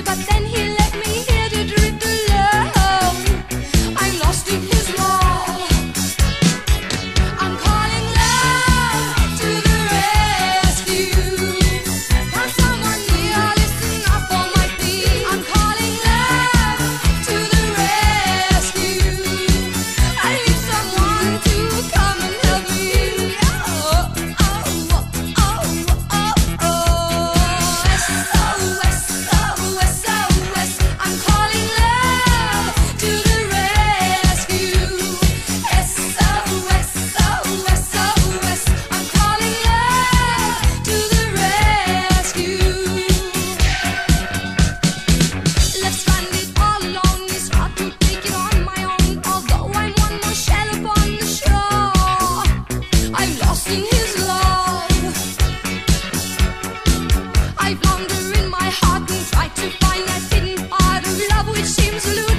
but then he to lose.